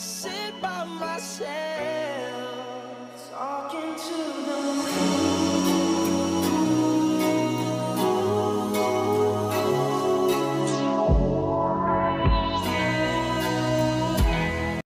sit by my